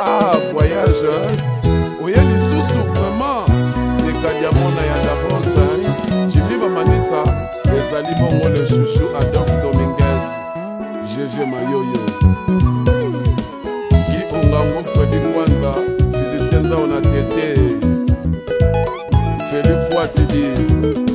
ah voyage oye lisusu vraiment ekadiamona ya davance jimi bamanisa ezali bongo le chuchu adolf dominguez gg mayoyo gi ongango fredi kwanza fizisienza ona tete feli fuatidi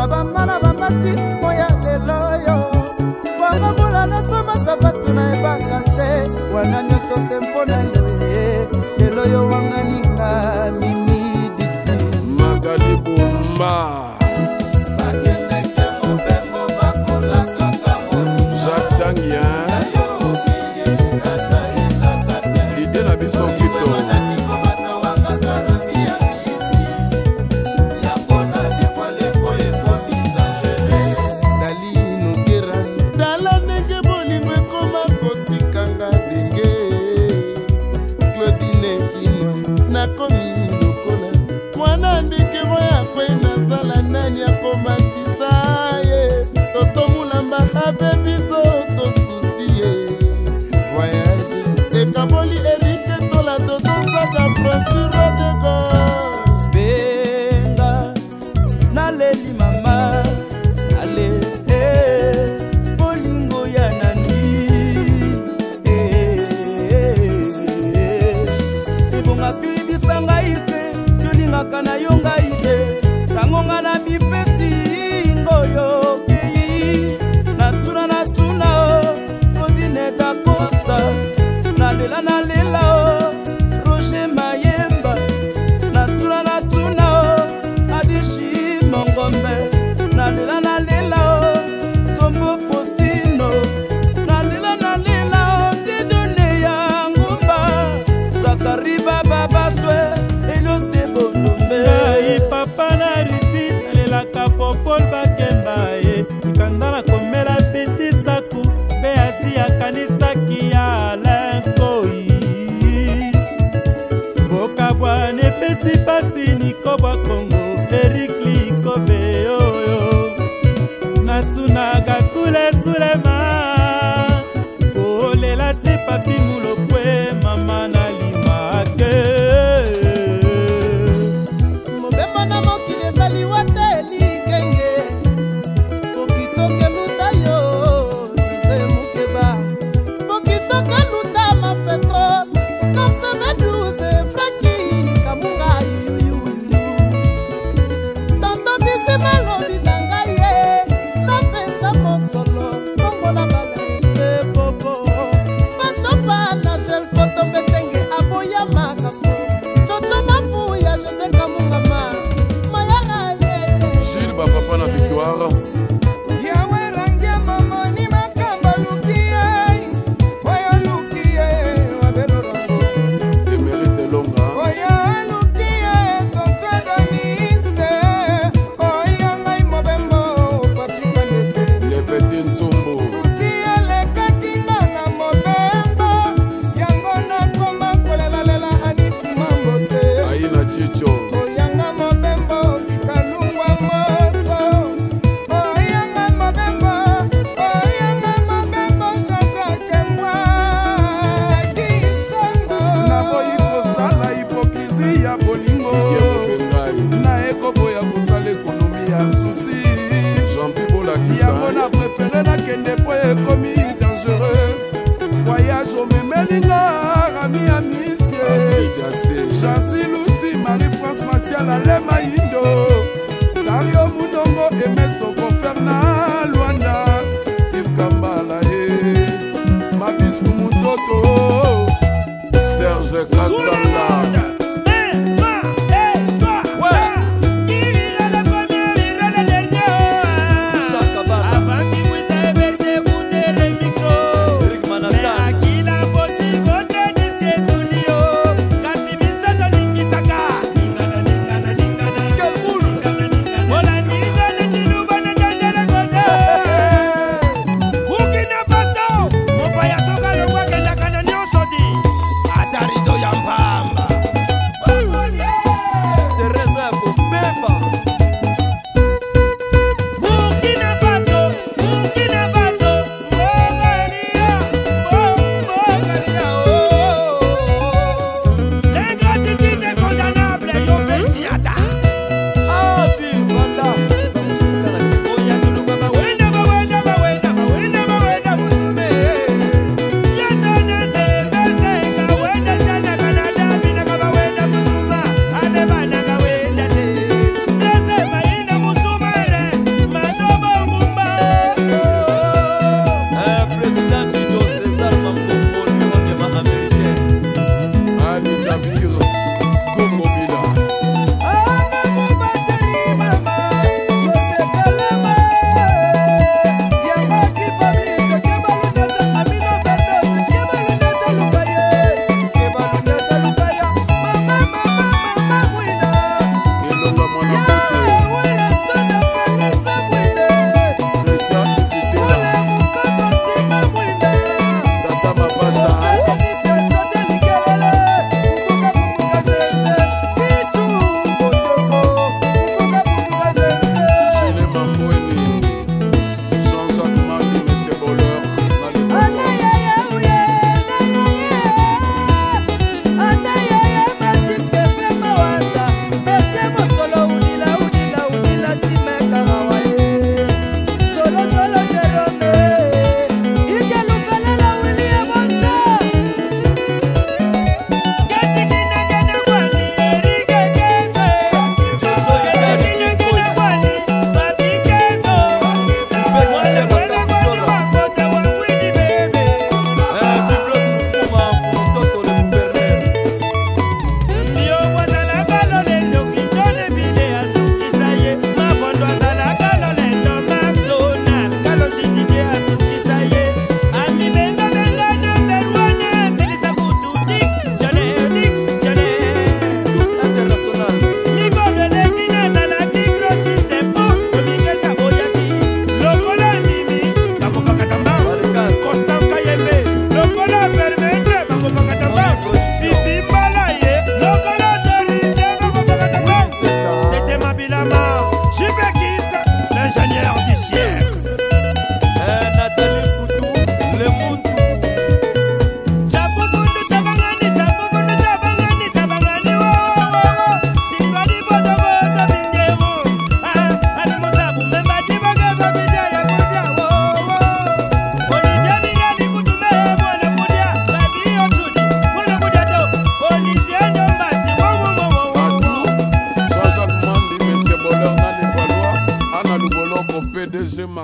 na bamana bamati moya lelo yo bangambula nasoma sapatu na ebaka te wana nyonso se mpona ye komi depo ekomi dangereux voyage omemelinga rami ya misie jasi lusi marie france masial alemayi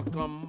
come.